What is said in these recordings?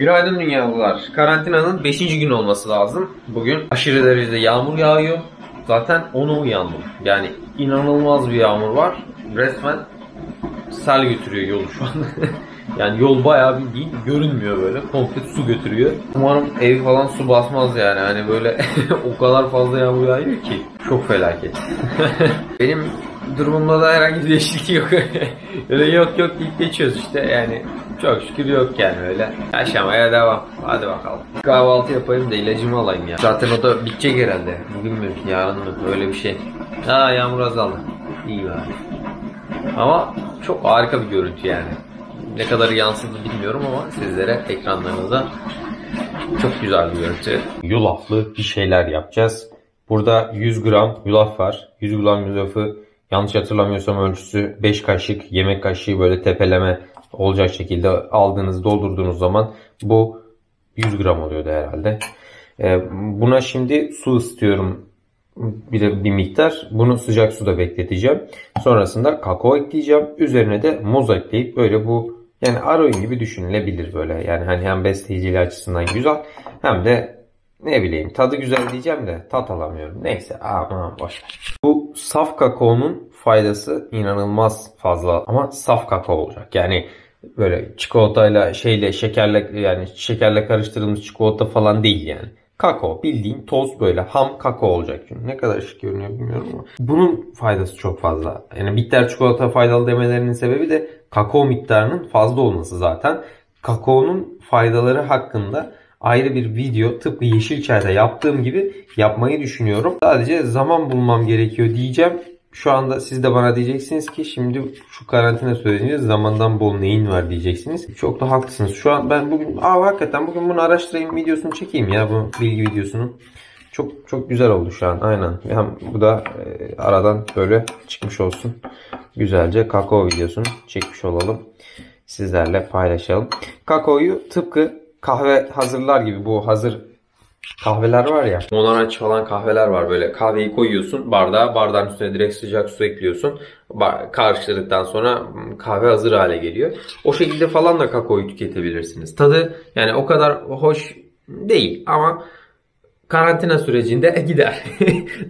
Günaydın dünyalılar. Karantinanın 5. gün olması lazım. Bugün aşırı derecede yağmur yağıyor. Zaten onu uyandım. Yani inanılmaz bir yağmur var. Resmen sel götürüyor yolu şu an. yani yol bayağı bildiğin görünmüyor böyle. Komple su götürüyor. Umarım evi falan su basmaz yani. Hani böyle o kadar fazla yağmur yağıyor ki. Çok felaket. Benim durumumda da herhangi bir değişiklik yok. öyle yok yok deyip geçiyoruz işte yani. Çok şükür yok yani öyle. Yaşamaya devam. Hadi bakalım. Kahvaltı yapayım da ilacımı alayım ya. Zaten o da bitecek herhalde. Bugün mü yarın mı öyle bir şey. Ha yağmur azaldı. İyi bari. Ama çok harika bir görüntü yani. Ne kadar yansıdı bilmiyorum ama sizlere ekranlarınıza çok güzel bir görüntü. Yulaflı bir şeyler yapacağız. Burada 100 gram yulaf var. 100 gram yulafı yanlış hatırlamıyorsam ölçüsü 5 kaşık yemek kaşığı böyle tepeleme olacak şekilde aldığınız doldurduğunuz zaman bu 100 gram oluyordu herhalde. Ee, buna şimdi su ısıtıyorum bir de bir miktar. Bunu sıcak suda bekleteceğim. Sonrasında kakao ekleyeceğim. Üzerine de muz ekleyip böyle bu yani aroin gibi düşünülebilir böyle. Yani hani hem besleyiciliği açısından güzel hem de ne bileyim tadı güzel diyeceğim de tat alamıyorum. Neyse aman boşver. Bu saf kakaonun faydası inanılmaz fazla ama saf kakao olacak. Yani böyle çikolatayla şeyle şekerle yani şekerle karıştırılmış çikolata falan değil yani. Kakao bildiğin toz böyle ham kakao olacak. Çünkü ne kadar şık görünüyor bilmiyorum ama. Bunun faydası çok fazla. Yani bitter çikolata faydalı demelerinin sebebi de kakao miktarının fazla olması zaten. Kakaonun faydaları hakkında ayrı bir video tıpkı yeşil çayda yaptığım gibi yapmayı düşünüyorum. Sadece zaman bulmam gerekiyor diyeceğim. Şu anda siz de bana diyeceksiniz ki şimdi şu karantina sürecinde zamandan bol neyin var diyeceksiniz. Çok da haklısınız. Şu an ben bugün aa hakikaten bugün bunu araştırayım videosunu çekeyim ya bu bilgi videosunu. Çok çok güzel oldu şu an aynen. Hem bu da e, aradan böyle çıkmış olsun. Güzelce kakao videosunu çekmiş olalım. Sizlerle paylaşalım. Kakaoyu tıpkı kahve hazırlar gibi bu hazır kahveler var ya. Monaraç falan kahveler var böyle. Kahveyi koyuyorsun bardağa. Bardağın üstüne direkt sıcak su ekliyorsun. Karıştırdıktan sonra kahve hazır hale geliyor. O şekilde falan da kakaoyu tüketebilirsiniz. Tadı yani o kadar hoş değil ama karantina sürecinde gider.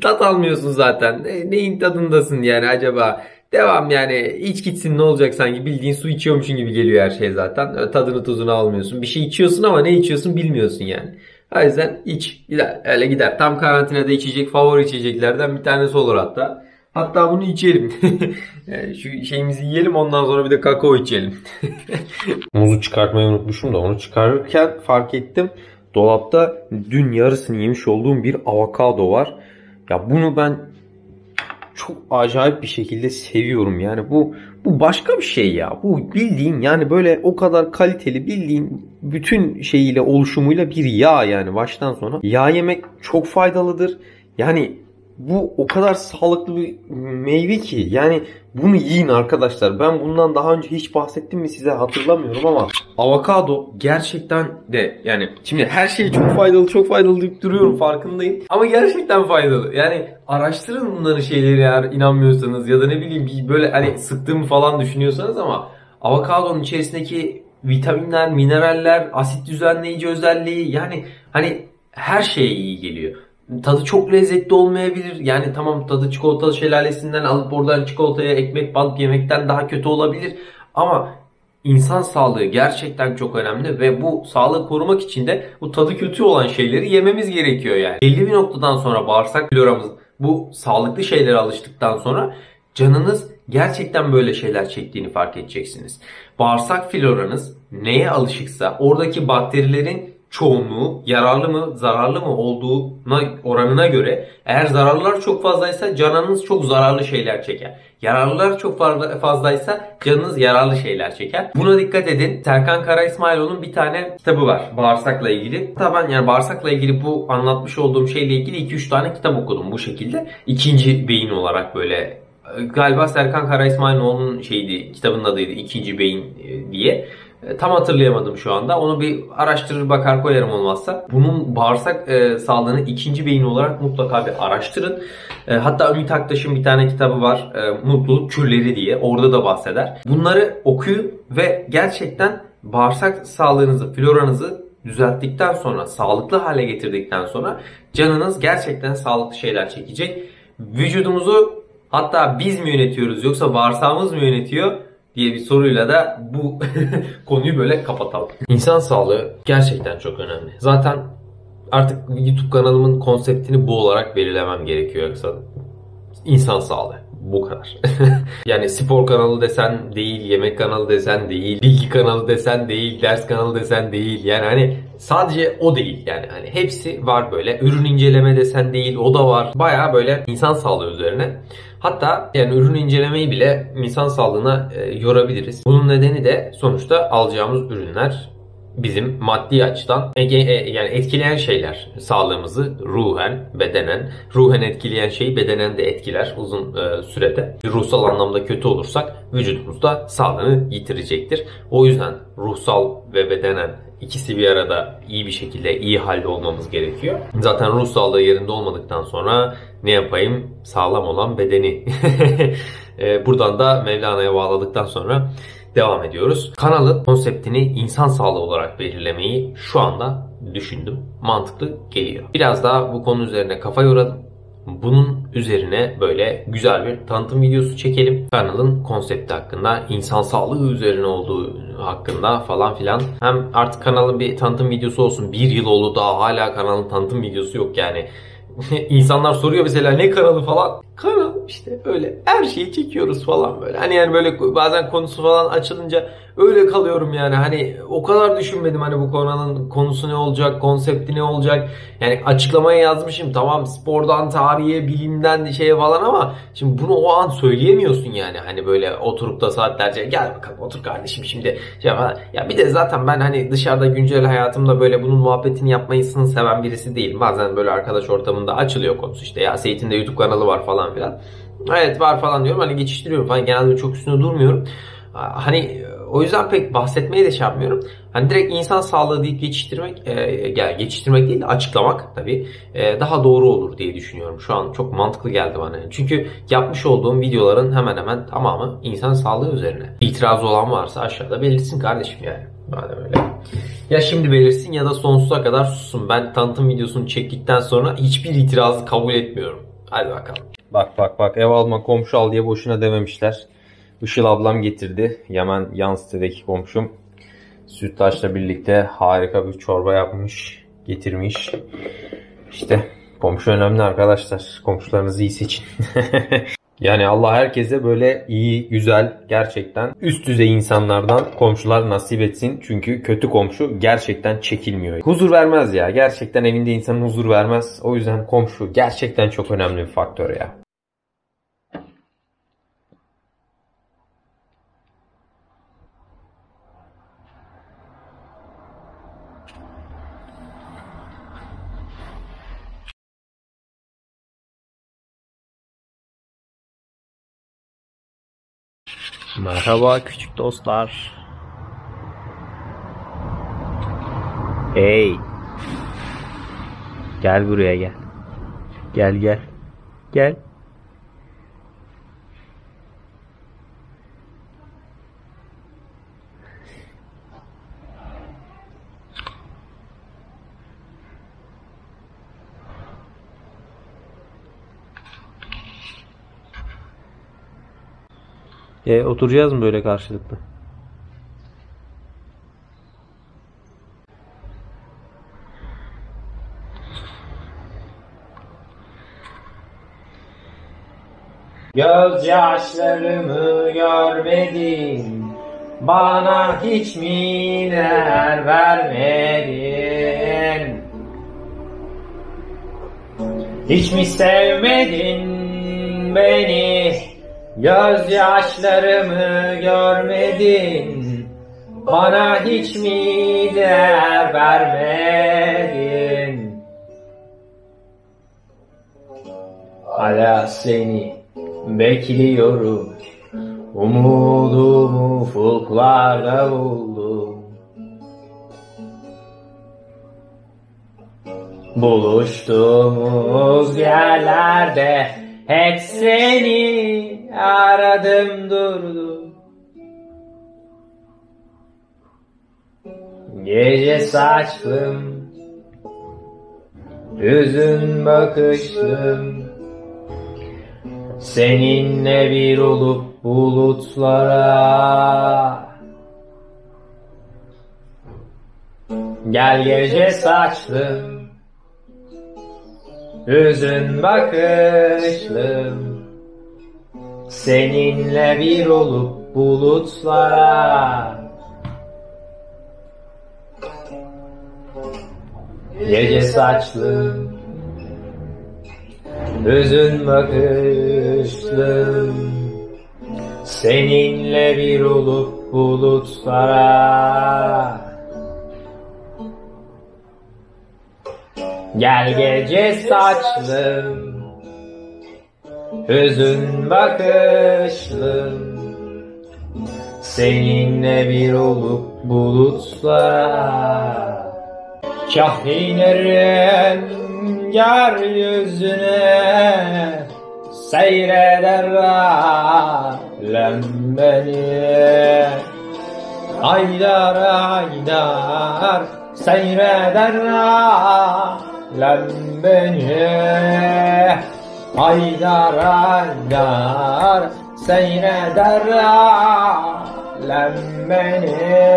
Tat almıyorsun zaten. Neyin tadındasın yani acaba? Devam yani iç gitsin ne olacak sanki bildiğin su içiyormuşsun gibi geliyor her şey zaten. Tadını tuzunu almıyorsun. Bir şey içiyorsun ama ne içiyorsun bilmiyorsun yani. O yüzden iç gider öyle gider. Tam karantinada içecek favori içeceklerden bir tanesi olur hatta. Hatta bunu içelim. Şu şeyimizi yiyelim ondan sonra bir de kakao içelim. Muzu çıkartmayı unutmuşum da onu çıkarırken fark ettim. Dolapta dün yarısını yemiş olduğum bir avokado var. Ya bunu ben çok acayip bir şekilde seviyorum. Yani bu bu başka bir şey ya. Bu bildiğin yani böyle o kadar kaliteli bildiğin bütün şeyiyle oluşumuyla bir yağ yani baştan sona. Yağ yemek çok faydalıdır. Yani bu o kadar sağlıklı bir meyve ki yani bunu yiyin arkadaşlar. Ben bundan daha önce hiç bahsettim mi size hatırlamıyorum ama avokado gerçekten de yani şimdi her şey çok faydalı çok faydalı deyip duruyorum farkındayım. Ama gerçekten faydalı. Yani araştırın bunların şeyleri eğer inanmıyorsanız ya da ne bileyim böyle hani sıktığımı falan düşünüyorsanız ama avokadonun içerisindeki vitaminler, mineraller, asit düzenleyici özelliği yani hani her şeye iyi geliyor tadı çok lezzetli olmayabilir. Yani tamam tadı çikolatalı şelalesinden alıp oradan çikolataya ekmek bant yemekten daha kötü olabilir. Ama insan sağlığı gerçekten çok önemli ve bu sağlığı korumak için de bu tadı kötü olan şeyleri yememiz gerekiyor yani. Belli bir noktadan sonra bağırsak floramız bu sağlıklı şeylere alıştıktan sonra canınız gerçekten böyle şeyler çektiğini fark edeceksiniz. Bağırsak floranız neye alışıksa oradaki bakterilerin çoğunluğu yararlı mı zararlı mı olduğuna oranına göre eğer zararlılar çok fazlaysa canınız çok zararlı şeyler çeker. Yararlılar çok fazlaysa canınız yararlı şeyler çeker. Buna dikkat edin. Serkan Kara İsmailoğlu'nun bir tane kitabı var bağırsakla ilgili. Hatta yani bağırsakla ilgili bu anlatmış olduğum şeyle ilgili 2-3 tane kitap okudum bu şekilde. İkinci beyin olarak böyle galiba Serkan Kara İsmailoğlu'nun şeydi kitabının adıydı ikinci beyin e, diye. E, tam hatırlayamadım şu anda. Onu bir araştırır bakar koyarım olmazsa. Bunun bağırsak e, sağlığını ikinci beyin olarak mutlaka bir araştırın. E, hatta Ümit Aktaş'ın bir tane kitabı var. E, Mutluluk Kürleri diye. Orada da bahseder. Bunları okuyun ve gerçekten bağırsak sağlığınızı, floranızı düzelttikten sonra, sağlıklı hale getirdikten sonra canınız gerçekten sağlıklı şeyler çekecek. Vücudumuzu hatta biz mi yönetiyoruz yoksa bağırsağımız mı yönetiyor diye bir soruyla da bu konuyu böyle kapatalım. İnsan sağlığı gerçekten çok önemli. Zaten artık YouTube kanalımın konseptini bu olarak belirlemem gerekiyor yoksa insan sağlığı. Bu kadar. yani spor kanalı desen değil, yemek kanalı desen değil, bilgi kanalı desen değil, ders kanalı desen değil. Yani hani sadece o değil yani hani hepsi var böyle. Ürün inceleme desen değil, o da var. Baya böyle insan sağlığı üzerine. Hatta yani ürün incelemeyi bile insan sağlığına e, yorabiliriz. Bunun nedeni de sonuçta alacağımız ürünler bizim maddi açıdan e, e, yani etkileyen şeyler sağlığımızı ruhen, bedenen, ruhen etkileyen şeyi bedenen de etkiler uzun e, sürede. Ruhsal anlamda kötü olursak vücudumuzda sağlığını yitirecektir. O yüzden ruhsal ve bedenen ikisi bir arada iyi bir şekilde iyi halde olmamız gerekiyor. Zaten ruh sağlığı yerinde olmadıktan sonra ne yapayım? Sağlam olan bedeni. Buradan da Mevlana'ya bağladıktan sonra devam ediyoruz. Kanalın konseptini insan sağlığı olarak belirlemeyi şu anda düşündüm. Mantıklı geliyor. Biraz daha bu konu üzerine kafa yoralım. Bunun üzerine böyle güzel bir tanıtım videosu çekelim. Kanalın konsepti hakkında, insan sağlığı üzerine olduğu hakkında falan filan. Hem artık kanalın bir tanıtım videosu olsun. Bir yıl oldu daha hala kanalın tanıtım videosu yok yani. İnsanlar soruyor mesela ne kanalı falan. Kanal işte öyle her şeyi çekiyoruz falan böyle. Hani yani böyle bazen konusu falan açılınca öyle kalıyorum yani. Hani o kadar düşünmedim hani bu kanalın konusu ne olacak, konsepti ne olacak. Yani açıklamaya yazmışım tamam spordan, tarihe, bilimden şeye falan ama şimdi bunu o an söyleyemiyorsun yani. Hani böyle oturup da saatlerce gel bakalım otur kardeşim şimdi. Şey falan. Ya bir de zaten ben hani dışarıda güncel hayatımda böyle bunun muhabbetini yapmayı seven birisi değilim. Bazen böyle arkadaş ortamında açılıyor konusu işte ya Seyit'in de YouTube kanalı var falan filan. Evet var falan diyorum hani geçiştiriyorum falan genelde çok üstüne durmuyorum. Hani o yüzden pek bahsetmeye de şey yapmıyorum. Hani direkt insan sağlığı deyip geçiştirmek, e, geçiştirmek değil de açıklamak tabii e, daha doğru olur diye düşünüyorum. Şu an çok mantıklı geldi bana. Çünkü yapmış olduğum videoların hemen hemen tamamı insan sağlığı üzerine. İtiraz olan varsa aşağıda belirtsin kardeşim yani. Madem öyle. Ya şimdi belirsin ya da sonsuza kadar susun. Ben tanıtım videosunu çektikten sonra hiçbir itirazı kabul etmiyorum. Hadi bakalım. Bak bak bak ev alma komşu al diye boşuna dememişler. Işıl ablam getirdi. Yaman yan sitedeki komşum. Sütlaçla birlikte harika bir çorba yapmış. Getirmiş. İşte komşu önemli arkadaşlar. Komşularınızı iyi seçin. yani Allah herkese böyle iyi, güzel, gerçekten üst düzey insanlardan komşular nasip etsin. Çünkü kötü komşu gerçekten çekilmiyor. Huzur vermez ya. Gerçekten evinde insanın huzur vermez. O yüzden komşu gerçekten çok önemli bir faktör ya. Merhaba küçük dostlar. Hey. Gel buraya gel. Gel gel. Gel. E, oturacağız mı böyle karşılıklı? Göz yaşlarımı görmedin Bana hiç mi değer vermedin Hiç mi sevmedin beni Göz yaşlarımı görmedin. Bana hiç mi değer vermedin? Hala seni bekliyorum. Umudumu ufuklarda buldum. Buluştuğumuz yerlerde hep seni aradım durdum. Gece saçlım Hüzün bakışlım Seninle bir olup bulutlara. Gel gece saçlım Hüzün bakışlım. Seninle bir olup bulutlara. Gece saçlım. Hüzün bakışlım. Seninle bir olup bulutlara Gel gece saçlım Hüzün bakışlım Seninle bir olup bulutlara Kah inerim yeryüzüne Seyreder alem beni. Aydar aydar seyreder alem beni Aydar aydar seyreder alem beni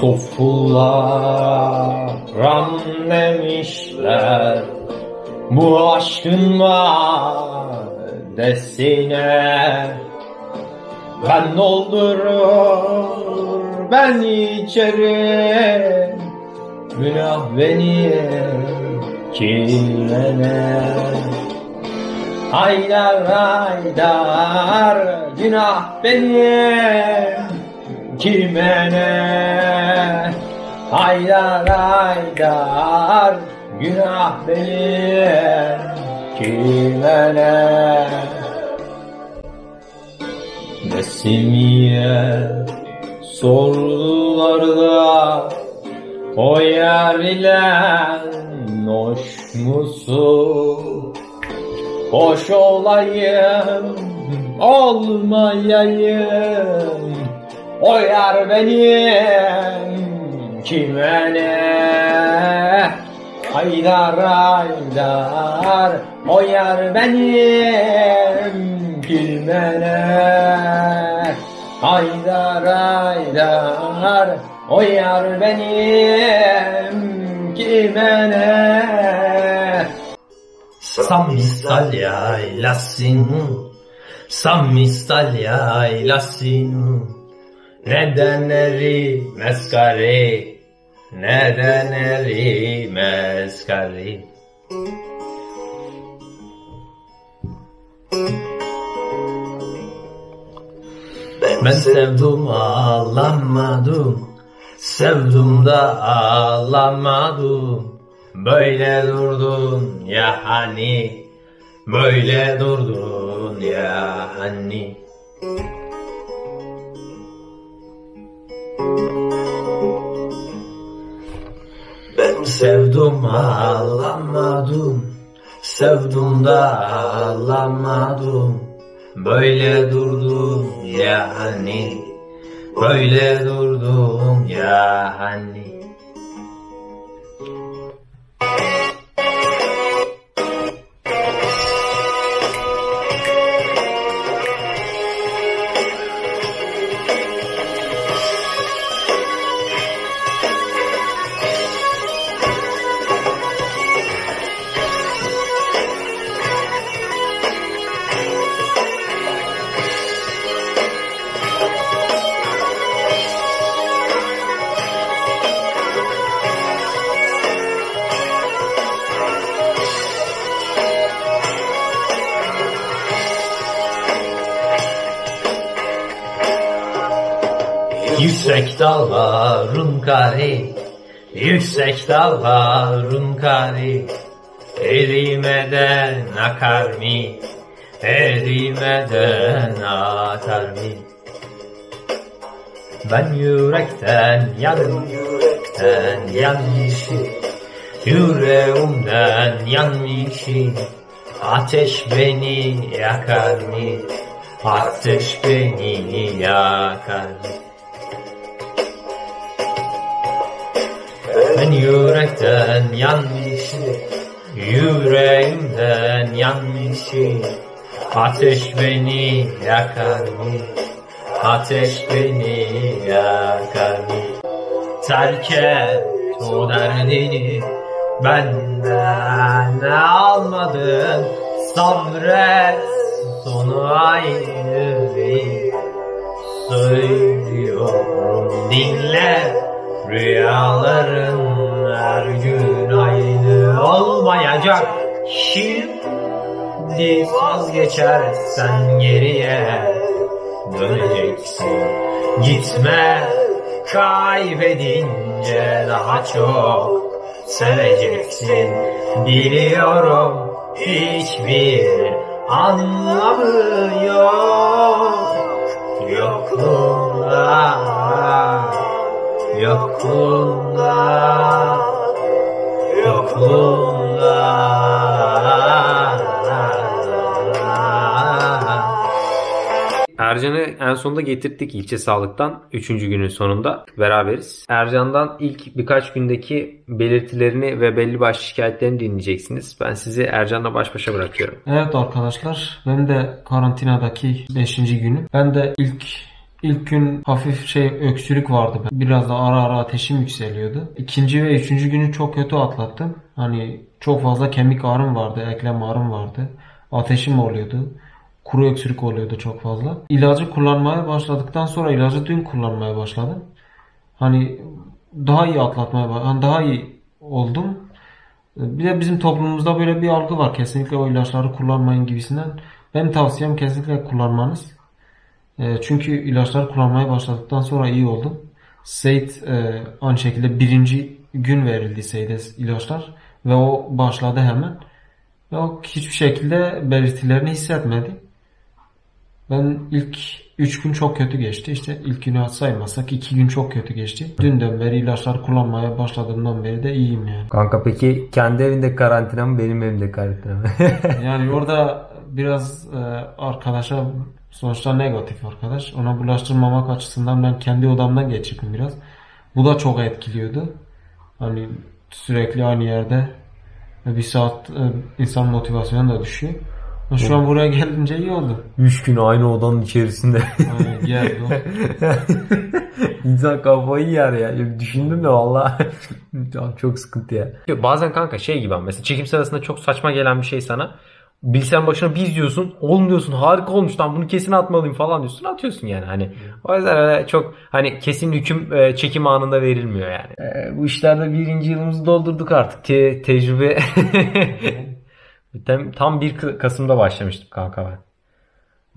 Sofullar demişler Bu aşkın vadesine Ben doldurur ben içerim Günah benim kimlene Haydar haydar günah benim kime ne? Haydar haydar günah benim kime ne? Nesimiye sordular da o yer ile hoş musun? Hoş olayım, olmayayım O yar benim kime ne Haydar haydar O yar benim ne Haydar haydar O yar benim kime ne Sam mistal yaylasını Sam mistal yaylasını Neden erimez kare Neden erimez kare Ben sevdim ağlamadım. Sevdim da ağlamadım. Böyle durdun ya hani? Böyle durdun ya hani Ben sevdim ağlamadım Sevdim da ağlamadım Böyle durdum ya hani Böyle durdum ya Yüksek dağların kari Yüksek dağların kari Erimeden akar mı? Erimeden akar mı? Ben yürekten yanım yürekten yanmışım Yüreğimden yanmışım Ateş beni yakar mı? Ateş beni yakar mı? Ben yürekten yanmışım Yüreğimden yanmışım Ateş beni yakar mı? Ateş beni yakar mı? Terk et o derdini Benden almadın Sabret sonu değil Söylüyorum dinle Rüyaların her gün aynı olmayacak. Şimdi vazgeçersen geriye döneceksin. Gitme kaybedince daha çok seveceksin. Biliyorum hiçbir anlamı yok. Yokluğunda Yokluğunda Ercan'ı en sonunda getirdik ilçe sağlıktan. Üçüncü günün sonunda beraberiz. Ercan'dan ilk birkaç gündeki belirtilerini ve belli başlı şikayetlerini dinleyeceksiniz. Ben sizi Ercan'la baş başa bırakıyorum. Evet arkadaşlar benim de karantinadaki 5. günüm. Ben de ilk ilk gün hafif şey öksürük vardı. Biraz da ara ara ateşim yükseliyordu. İkinci ve üçüncü günü çok kötü atlattım. Hani çok fazla kemik ağrım vardı, eklem ağrım vardı. Ateşim oluyordu. Kuru öksürük oluyordu çok fazla. İlacı kullanmaya başladıktan sonra ilacı dün kullanmaya başladım. Hani daha iyi atlatmaya ba- hani daha iyi oldum. Bir de bizim toplumumuzda böyle bir algı var. Kesinlikle o ilaçları kullanmayın gibisinden. Benim tavsiyem kesinlikle kullanmanız. E, çünkü ilaçları kullanmaya başladıktan sonra iyi oldum. Seyit e, aynı şekilde birinci gün verildi Seyit'e ilaçlar. Ve o başladı hemen. Ve o hiçbir şekilde belirtilerini hissetmedi. Ben ilk 3 gün çok kötü geçti. İşte ilk günü saymazsak 2 gün çok kötü geçti. Dünden beri ilaçlar kullanmaya başladığımdan beri de iyiyim yani. Kanka peki kendi evinde karantina mı benim evimde karantina mı? Yani orada biraz e, arkadaşa sonuçta negatif arkadaş. Ona bulaştırmamak açısından ben kendi odamdan geçirdim biraz. Bu da çok etkiliyordu. Hani sürekli aynı yerde ve bir saat e, insan motivasyonu da düşüyor. Ama Şu an buraya gelince iyi oldu. 3 gün aynı odanın içerisinde. Yani geldi o. İnsan kafayı yer ya. Düşündüm de valla çok sıkıntı ya. Bazen kanka şey gibi mesela çekim sırasında çok saçma gelen bir şey sana. Bilgisayarın başına bir izliyorsun. Oğlum diyorsun harika olmuş lan bunu kesin atmalıyım falan diyorsun. Atıyorsun yani hani. O yüzden öyle çok hani kesin hüküm e, çekim anında verilmiyor yani. Ee, bu işlerde birinci yılımızı doldurduk artık. Te- tecrübe tam, tam 1 K- Kasım'da başlamıştım kanka ben.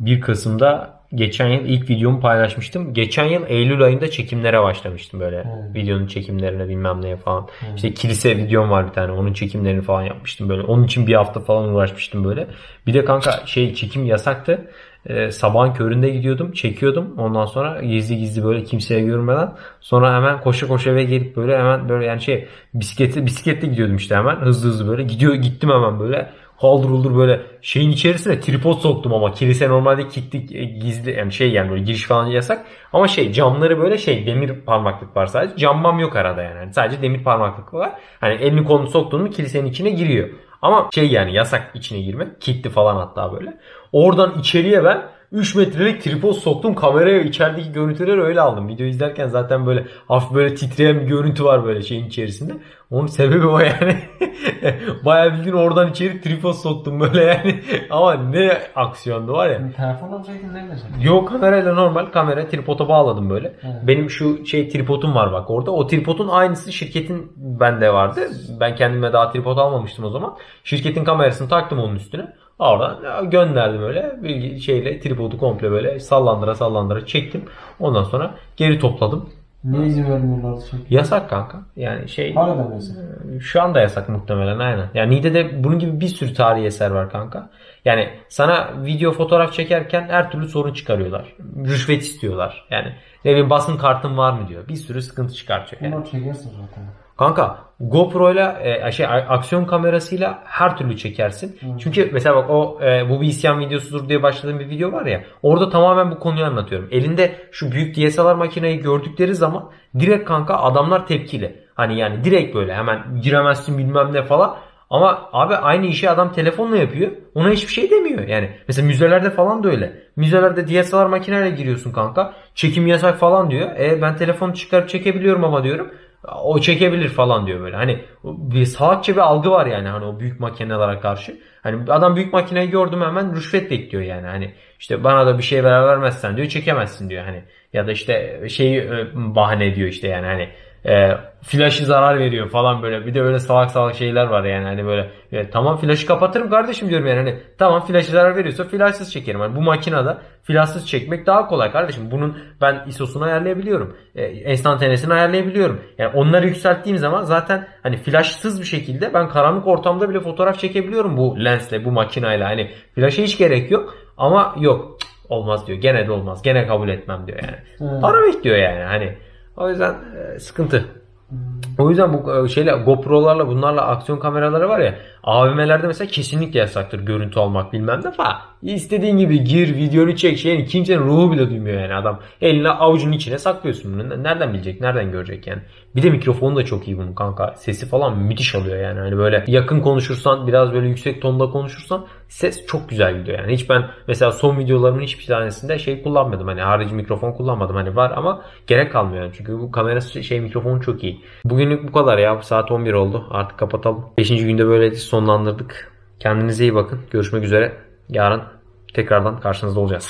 1 Kasım'da geçen yıl ilk videomu paylaşmıştım. Geçen yıl Eylül ayında çekimlere başlamıştım böyle. Videonun çekimlerine bilmem neye falan. İşte kilise videom var bir tane. Onun çekimlerini falan yapmıştım böyle. Onun için bir hafta falan uğraşmıştım böyle. Bir de kanka şey çekim yasaktı. Ee, sabahın köründe gidiyordum. Çekiyordum. Ondan sonra gizli gizli böyle kimseye görmeden. Sonra hemen koşa koşa eve gelip böyle hemen böyle yani şey bisiklete bisikletle gidiyordum işte hemen. Hızlı hızlı böyle. Gidiyor gittim hemen böyle haldır uldur böyle şeyin içerisine tripod soktum ama kilise normalde kilitli e, gizli yani şey yani böyle giriş falan yasak. Ama şey camları böyle şey demir parmaklık var sadece. Cammam yok arada yani. Hani sadece demir parmaklık var. Hani elini kolunu soktuğun mu kilisenin içine giriyor. Ama şey yani yasak içine girmek kilitli falan hatta böyle. Oradan içeriye ben 3 metrelik tripod soktum kameraya içerideki görüntüleri öyle aldım. Video izlerken zaten böyle hafif böyle titreyen bir görüntü var böyle şeyin içerisinde. Onun sebebi o yani. Bayağı bildiğin oradan içeri tripod soktum böyle yani. Ama ne aksiyondu var ya. Telefon alacaktın ne güzel. Yok kamerayla normal kamera tripoda bağladım böyle. Benim şu şey tripodum var bak orada. O tripodun aynısı şirketin bende vardı. Ben kendime daha tripod almamıştım o zaman. Şirketin kamerasını taktım onun üstüne. Oradan gönderdim öyle bir şeyle tripodu komple böyle sallandıra sallandıra çektim. Ondan sonra geri topladım. Niye izin vermiyorlardı çünkü? Yasak kanka. Yani şey Hala mesela. şu anda yasak muhtemelen aynen. Yani Niğde'de bunun gibi bir sürü tarihi eser var kanka. Yani sana video fotoğraf çekerken her türlü sorun çıkarıyorlar. Rüşvet istiyorlar. Yani ne bileyim basın kartın var mı diyor. Bir sürü sıkıntı çıkartıyor. Yani. Bunlar çekersin zaten. Kanka GoPro'yla e, şey aksiyon kamerasıyla her türlü çekersin. Çünkü mesela bak o e, bu bir isyan videosudur diye başladığım bir video var ya. Orada tamamen bu konuyu anlatıyorum. Elinde şu büyük DSLR makineyi gördükleri zaman direkt kanka adamlar tepkili. Hani yani direkt böyle hemen giremezsin bilmem ne falan. Ama abi aynı işi adam telefonla yapıyor. Ona hiçbir şey demiyor. Yani mesela müzelerde falan da öyle. Müzelerde DSLR makineyle giriyorsun kanka. Çekim yasak falan diyor. E ben telefonu çıkarıp çekebiliyorum ama diyorum. O çekebilir falan diyor böyle. Hani bir salakça bir algı var yani hani o büyük makinelere karşı. Hani adam büyük makineyi gördüm hemen rüşvet bekliyor yani. Hani işte bana da bir şey ver vermezsen diyor çekemezsin diyor hani. Ya da işte şeyi e, bahane ediyor işte yani hani e, flaşı zarar veriyor falan böyle. Bir de öyle salak salak şeyler var yani hani böyle e, tamam flaşı kapatırım kardeşim diyorum yani hani tamam flaşı zarar veriyorsa flaşsız çekerim. Hani bu makinede flaşsız çekmek daha kolay kardeşim. Bunun ben ISO'sunu ayarlayabiliyorum. E, enstantanesini ayarlayabiliyorum. Yani onları yükselttiğim zaman zaten hani flaşsız bir şekilde ben karanlık ortamda bile fotoğraf çekebiliyorum bu lensle, bu makinayla. Hani flaşa hiç gerek yok ama yok olmaz diyor. Gene de olmaz. Gene kabul etmem diyor yani. Para bekliyor yani hani. O yüzden e, sıkıntı. O yüzden bu e, şeyle GoPro'larla bunlarla aksiyon kameraları var ya AVM'lerde mesela kesinlikle yasaktır görüntü almak bilmem ne falan. İstediğin gibi gir videonu çek şeyini kimsenin ruhu bile duymuyor yani adam. Eline avucunun içine saklıyorsun bunu. Nereden bilecek? Nereden görecek yani? Bir de mikrofonu da çok iyi bunun kanka. Sesi falan müthiş alıyor yani. Hani böyle yakın konuşursan biraz böyle yüksek tonda konuşursan ses çok güzel gidiyor yani. Hiç ben mesela son videolarımın hiçbir tanesinde şey kullanmadım. Hani harici mikrofon kullanmadım. Hani var ama gerek kalmıyor yani. Çünkü bu kamerası şey mikrofonu çok iyi. Bugünlük bu kadar ya. Saat 11 oldu. Artık kapatalım. 5. günde böyle sonlandırdık. Kendinize iyi bakın. Görüşmek üzere. Yarın tekrardan karşınızda olacağız.